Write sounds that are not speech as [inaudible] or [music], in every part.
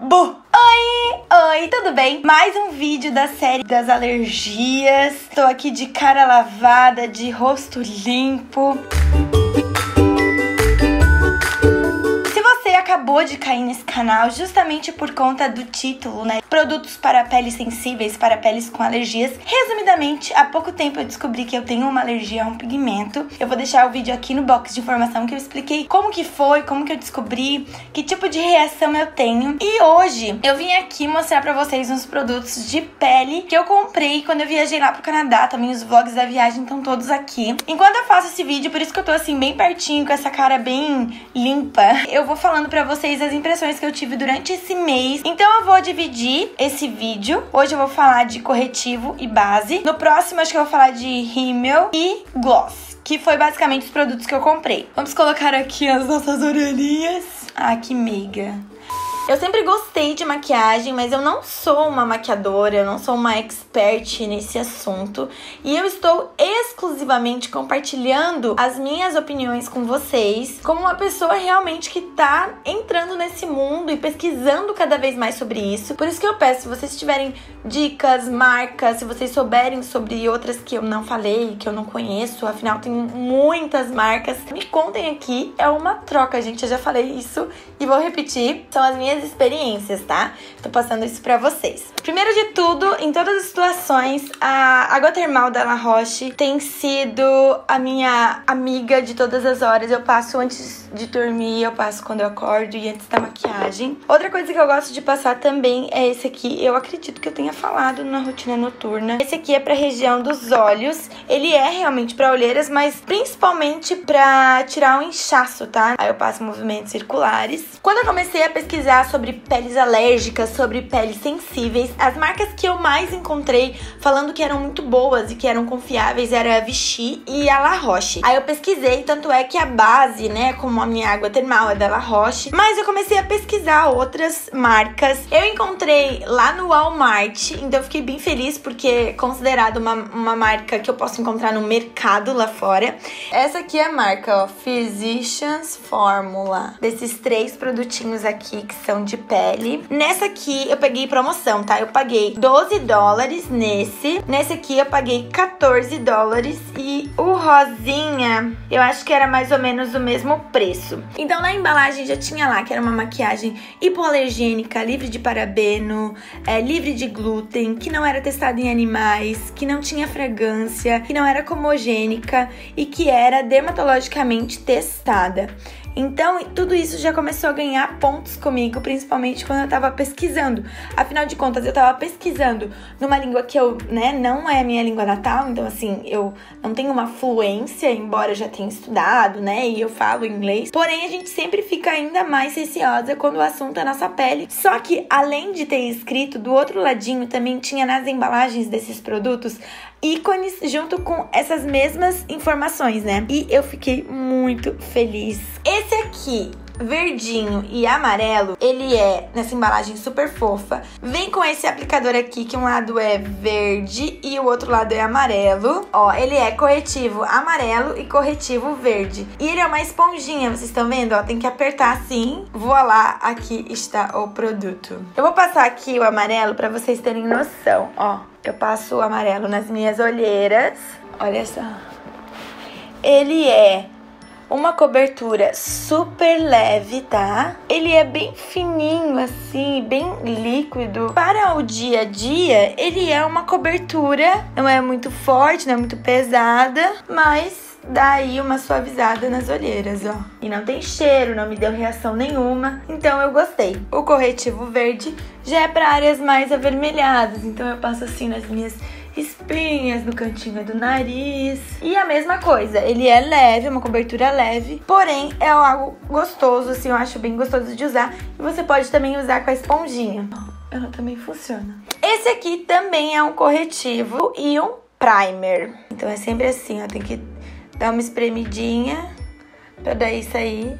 Bu! Oi! Oi, tudo bem? Mais um vídeo da série das alergias. Estou aqui de cara lavada, de rosto limpo. Acabou de cair nesse canal justamente por conta do título, né? Produtos para peles sensíveis, para peles com alergias. Resumidamente, há pouco tempo eu descobri que eu tenho uma alergia a um pigmento. Eu vou deixar o vídeo aqui no box de informação que eu expliquei como que foi, como que eu descobri, que tipo de reação eu tenho. E hoje eu vim aqui mostrar para vocês uns produtos de pele que eu comprei quando eu viajei lá pro Canadá. Também os vlogs da viagem estão todos aqui. Enquanto eu faço esse vídeo, por isso que eu tô assim bem pertinho, com essa cara bem limpa, eu vou falando pra vocês as impressões que eu tive durante esse mês. Então eu vou dividir esse vídeo. Hoje eu vou falar de corretivo e base. No próximo acho que eu vou falar de rímel e gloss que foi basicamente os produtos que eu comprei. Vamos colocar aqui as nossas orelhinhas. Ah, que meiga. Eu sempre gostei de maquiagem, mas eu não sou uma maquiadora, eu não sou uma expert nesse assunto. E eu estou exclusivamente compartilhando as minhas opiniões com vocês, como uma pessoa realmente que tá entrando nesse mundo e pesquisando cada vez mais sobre isso. Por isso que eu peço, se vocês tiverem dicas, marcas, se vocês souberem sobre outras que eu não falei, que eu não conheço, afinal tem muitas marcas, me contem aqui. É uma troca, gente. Eu já falei isso e vou repetir. São as minhas minhas experiências, tá? Tô passando isso pra vocês. Primeiro de tudo, em todas as situações, a água termal da La Roche tem sido a minha amiga de todas as horas. Eu passo antes de dormir, eu passo quando eu acordo e antes da maquiagem. Outra coisa que eu gosto de passar também é esse aqui. Eu acredito que eu tenha falado na rotina noturna. Esse aqui é pra região dos olhos. Ele é realmente pra olheiras, mas principalmente pra tirar o um inchaço, tá? Aí eu passo movimentos circulares. Quando eu comecei a pesquisar sobre peles alérgicas, sobre peles sensíveis. As marcas que eu mais encontrei falando que eram muito boas e que eram confiáveis era a Vichy e a La Roche. Aí eu pesquisei, tanto é que a base, né, como a minha água termal é da La Roche, mas eu comecei a pesquisar outras marcas. Eu encontrei lá no Walmart, então eu fiquei bem feliz porque é considerado uma, uma marca que eu posso encontrar no mercado lá fora. Essa aqui é a marca, ó, Physicians Formula. Desses três produtinhos aqui que são de pele. Nessa aqui eu peguei promoção, tá? Eu paguei 12 dólares nesse. Nesse aqui eu paguei 14 dólares. E o rosinha, eu acho que era mais ou menos o mesmo preço. Então na embalagem já tinha lá que era uma maquiagem hipoalergênica, livre de parabeno, é, livre de glúten, que não era testada em animais, que não tinha fragrância, que não era comogênica e que era dermatologicamente testada. Então, tudo isso já começou a ganhar pontos comigo, principalmente quando eu tava pesquisando. Afinal de contas, eu tava pesquisando numa língua que eu, né, não é a minha língua natal, então assim, eu não tenho uma fluência, embora eu já tenha estudado, né, e eu falo inglês. Porém, a gente sempre fica ainda mais receosa quando o assunto é nossa pele. Só que além de ter escrito do outro ladinho também tinha nas embalagens desses produtos ícones junto com essas mesmas informações, né? E eu fiquei muito feliz. Esse aqui verdinho e amarelo, ele é nessa embalagem super fofa. Vem com esse aplicador aqui, que um lado é verde e o outro lado é amarelo. Ó, ele é corretivo amarelo e corretivo verde. E ele é uma esponjinha, vocês estão vendo? Ó, tem que apertar assim. Voilá, aqui está o produto. Eu vou passar aqui o amarelo para vocês terem noção, ó. Eu passo o amarelo nas minhas olheiras. Olha só. Ele é uma cobertura super leve, tá? Ele é bem fininho assim, bem líquido. Para o dia a dia, ele é uma cobertura, não é muito forte, não é muito pesada, mas dá aí uma suavizada nas olheiras, ó. E não tem cheiro, não me deu reação nenhuma, então eu gostei. O corretivo verde já é para áreas mais avermelhadas, então eu passo assim nas minhas espinhas no cantinho do nariz. E a mesma coisa, ele é leve, uma cobertura leve, porém é algo gostoso, assim, eu acho bem gostoso de usar. E você pode também usar com a esponjinha. Ela também funciona. Esse aqui também é um corretivo e um primer. Então é sempre assim, ó, tem que Dá uma espremidinha para daí sair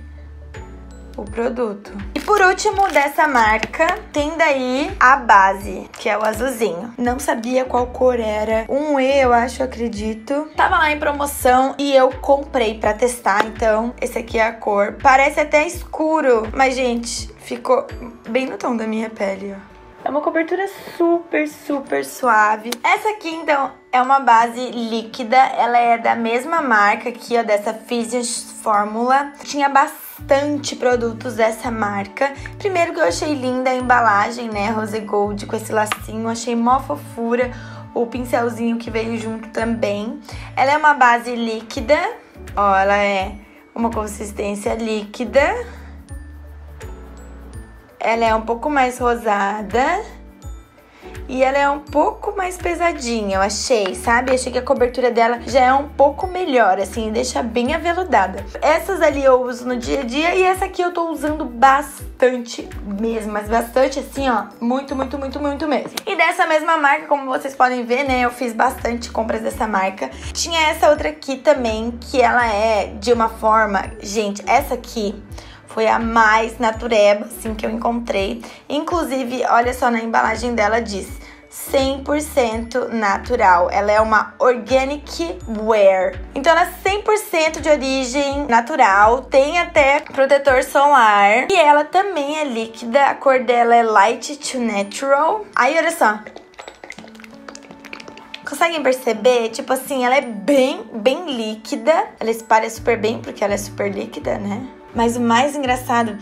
o produto. E por último dessa marca, tem daí a base, que é o azulzinho. Não sabia qual cor era. Um E, eu acho, acredito. Tava lá em promoção e eu comprei para testar, então esse aqui é a cor. Parece até escuro, mas gente, ficou bem no tom da minha pele, ó. É uma cobertura super, super suave. Essa aqui, então, é uma base líquida. Ela é da mesma marca aqui, ó, dessa Physios Fórmula. Tinha bastante produtos dessa marca. Primeiro que eu achei linda a embalagem, né, rose gold com esse lacinho. Achei mó fofura. O pincelzinho que veio junto também. Ela é uma base líquida. Ó, ela é uma consistência líquida ela é um pouco mais rosada e ela é um pouco mais pesadinha, eu achei, sabe? Achei que a cobertura dela já é um pouco melhor, assim, deixa bem aveludada. Essas ali eu uso no dia a dia e essa aqui eu tô usando bastante mesmo, mas bastante assim, ó, muito, muito, muito, muito mesmo. E dessa mesma marca, como vocês podem ver, né, eu fiz bastante compras dessa marca. Tinha essa outra aqui também, que ela é de uma forma, gente, essa aqui foi a mais natureba, assim, que eu encontrei. Inclusive, olha só na embalagem dela diz 100% natural. Ela é uma organic wear. Então ela é 100% de origem natural, tem até protetor solar e ela também é líquida. A cor dela é light to natural. Aí olha só. Conseguem perceber? Tipo assim, ela é bem, bem líquida. Ela espalha super bem porque ela é super líquida, né? Mas o mais engraçado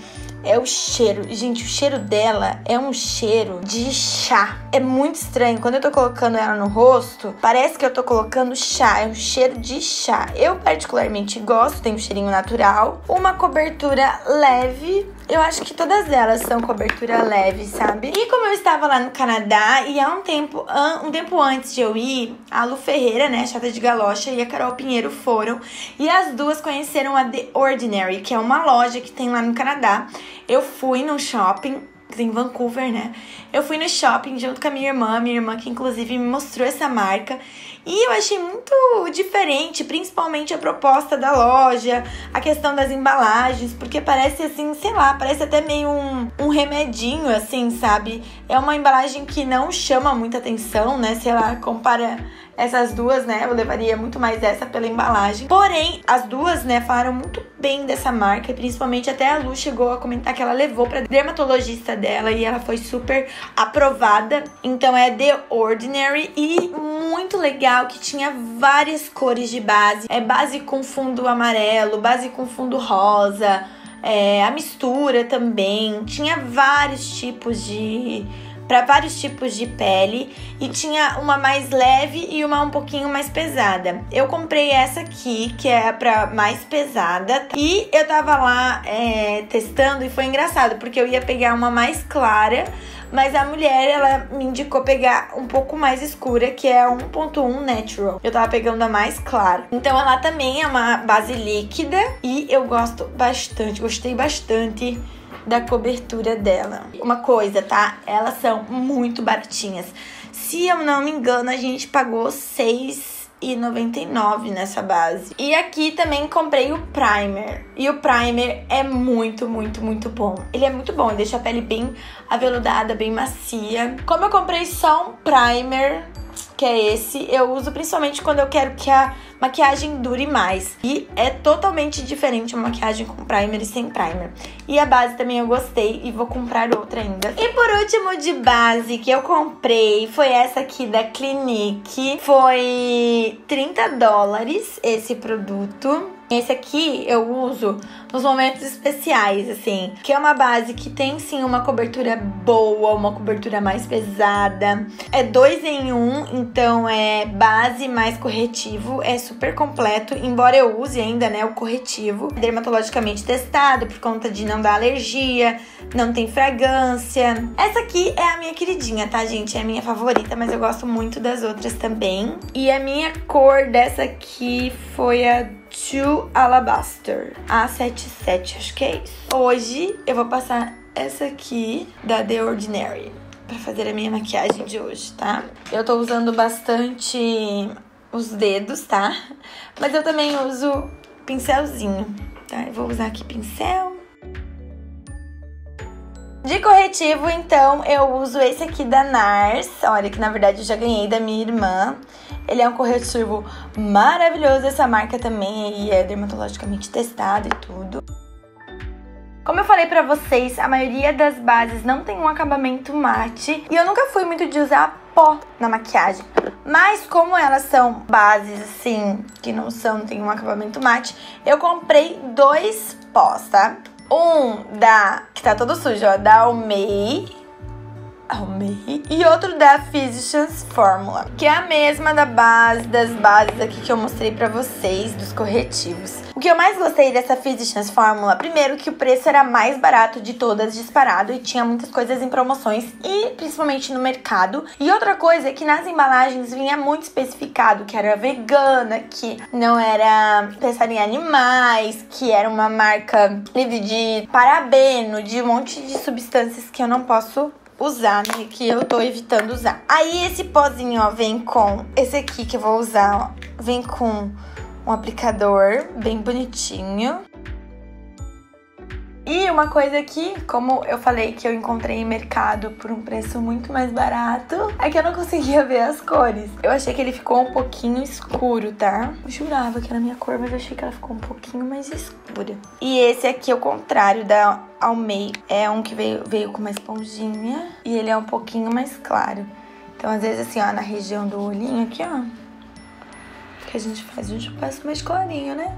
é o cheiro. Gente, o cheiro dela é um cheiro de chá. É muito estranho. Quando eu tô colocando ela no rosto, parece que eu tô colocando chá. É um cheiro de chá. Eu particularmente gosto, tem um cheirinho natural. Uma cobertura leve. Eu acho que todas elas são cobertura leve, sabe? E como eu estava lá no Canadá e há um tempo, um tempo antes de eu ir, a Lu Ferreira, né, chata de galocha, e a Carol Pinheiro foram. E as duas conheceram a The Ordinary, que é uma loja que tem lá no Canadá. Eu fui no shopping em Vancouver, né? Eu fui no shopping junto com a minha irmã, minha irmã que inclusive me mostrou essa marca. E eu achei muito diferente, principalmente a proposta da loja, a questão das embalagens, porque parece assim, sei lá, parece até meio um, um remedinho, assim, sabe? É uma embalagem que não chama muita atenção, né? Sei lá, compara essas duas, né? Eu levaria muito mais essa pela embalagem. Porém, as duas, né, falaram muito bem dessa marca, principalmente até a Lu chegou a comentar que ela levou para dermatologista dela e ela foi super aprovada. Então é The Ordinary e muito legal que tinha várias cores de base. É base com fundo amarelo, base com fundo rosa, é, a mistura também. Tinha vários tipos de para vários tipos de pele e tinha uma mais leve e uma um pouquinho mais pesada. Eu comprei essa aqui, que é para mais pesada, e eu tava lá é, testando e foi engraçado porque eu ia pegar uma mais clara. Mas a mulher, ela me indicou pegar um pouco mais escura, que é 1.1 Natural. Eu tava pegando a mais clara. Então ela também é uma base líquida e eu gosto bastante, gostei bastante da cobertura dela. Uma coisa, tá? Elas são muito baratinhas. Se eu não me engano, a gente pagou 6,99 nessa base. E aqui também comprei o primer. E o primer é muito, muito, muito bom. Ele é muito bom, ele deixa a pele bem aveludada, bem macia. Como eu comprei só um primer, que é esse, eu uso principalmente quando eu quero que a maquiagem dure mais. E é totalmente diferente uma maquiagem com primer e sem primer. E a base também eu gostei e vou comprar outra ainda. E por último, de base que eu comprei foi essa aqui da Clinique. Foi 30 dólares esse produto. Esse aqui eu uso nos momentos especiais, assim, que é uma base que tem sim uma cobertura boa, uma cobertura mais pesada. É dois em um, então é base mais corretivo, é super completo, embora eu use ainda, né, o corretivo, dermatologicamente testado por conta de não dar alergia, não tem fragrância. Essa aqui é a minha queridinha, tá, gente? É a minha favorita, mas eu gosto muito das outras também. E a minha cor dessa aqui foi a to Alabaster. A77, acho que é isso. Hoje eu vou passar essa aqui da The Ordinary para fazer a minha maquiagem de hoje, tá? Eu tô usando bastante os dedos, tá? Mas eu também uso pincelzinho, tá? Eu vou usar aqui pincel. De corretivo, então, eu uso esse aqui da NARS. Olha, que na verdade eu já ganhei da minha irmã. Ele é um corretivo maravilhoso. Essa marca também é dermatologicamente testado e tudo. Como eu falei pra vocês, a maioria das bases não tem um acabamento mate e eu nunca fui muito de usar pó na maquiagem. Mas como elas são bases assim, que não são, tem um acabamento mate, eu comprei dois pós, tá? Um da, que tá todo sujo, ó, da Almei E outro da Physicians Formula, que é a mesma da base, das bases aqui que eu mostrei pra vocês, dos corretivos. O que eu mais gostei dessa Physicians Formula, primeiro que o preço era mais barato de todas disparado e tinha muitas coisas em promoções e principalmente no mercado. E outra coisa é que nas embalagens vinha muito especificado que era vegana, que não era pensada em animais, que era uma marca livre de parabeno, de um monte de substâncias que eu não posso usar, né? Que eu tô evitando usar. Aí esse pozinho, ó, vem com esse aqui que eu vou usar, ó. Vem com um aplicador bem bonitinho. E uma coisa que, como eu falei que eu encontrei em mercado por um preço muito mais barato, é que eu não conseguia [laughs] ver as cores. Eu achei que ele ficou um pouquinho escuro, tá? Eu jurava que era minha cor, mas eu achei que ela ficou um pouquinho mais escura. E esse aqui é o contrário da Almei. É um que veio, veio com uma esponjinha e ele é um pouquinho mais claro. Então, às vezes, assim, ó, na região do olhinho aqui, ó, que a gente faz, a gente passa mais clarinho, né?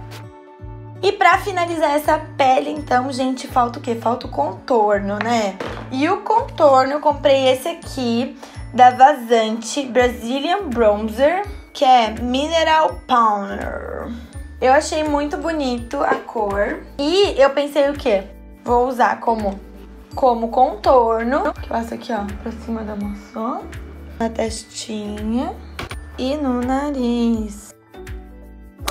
E para finalizar essa pele, então, gente, falta o quê? Falta o contorno, né? E o contorno, eu comprei esse aqui da Vazante Brazilian Bronzer, que é Mineral Powder. Eu achei muito bonito a cor. E eu pensei o quê? Vou usar como, como contorno. Que eu aqui, ó, pra cima da maçã. Na testinha e no nariz.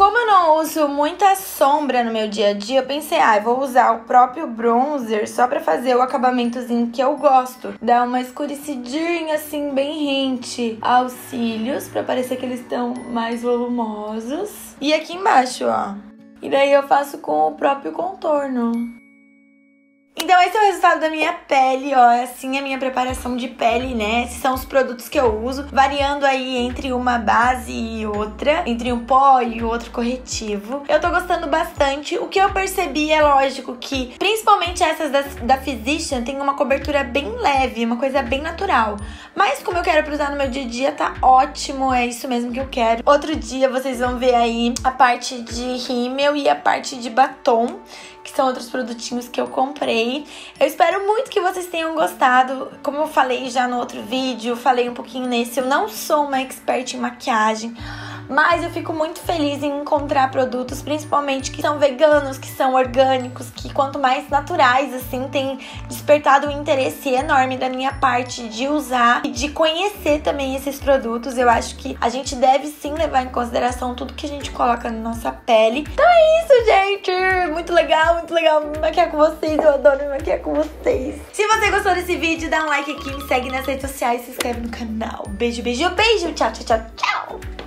Como eu não uso muita sombra no meu dia a dia, eu pensei, ah, eu vou usar o próprio bronzer só pra fazer o acabamentozinho que eu gosto. Dar uma escurecidinha, assim, bem hint aos cílios, pra parecer que eles estão mais volumosos. E aqui embaixo, ó. E daí eu faço com o próprio contorno. Então esse é o resultado da minha pele, ó, assim é a minha preparação de pele, né? Esses são os produtos que eu uso, variando aí entre uma base e outra, entre um pó e outro corretivo. Eu tô gostando bastante. O que eu percebi é lógico que, principalmente essas da, da Physician, tem uma cobertura bem leve, uma coisa bem natural. Mas como eu quero pra usar no meu dia a dia, tá ótimo, é isso mesmo que eu quero. Outro dia vocês vão ver aí a parte de rímel e a parte de batom que são outros produtinhos que eu comprei. Eu espero muito que vocês tenham gostado. Como eu falei já no outro vídeo, falei um pouquinho nesse, eu não sou uma expert em maquiagem. Mas eu fico muito feliz em encontrar produtos, principalmente que são veganos, que são orgânicos, que quanto mais naturais, assim, tem despertado um interesse enorme da minha parte de usar e de conhecer também esses produtos. Eu acho que a gente deve sim levar em consideração tudo que a gente coloca na nossa pele. Então é isso, gente! Muito legal, muito legal me maquiar com vocês. Eu adoro me maquiar com vocês. Se você gostou desse vídeo, dá um like aqui, me segue nas redes sociais, se inscreve no canal. Beijo, beijo, beijo. Tchau, tchau, tchau, tchau.